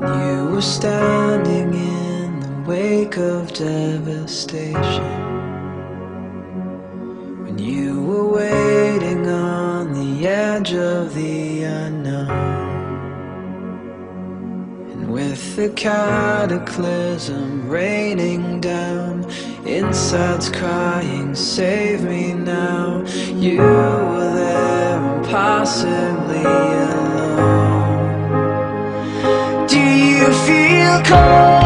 were standing in the wake of devastation. When you were waiting on the edge of the unknown. And with the cataclysm raining down, insides crying, Save me now. You were there, impossibly you feel cold?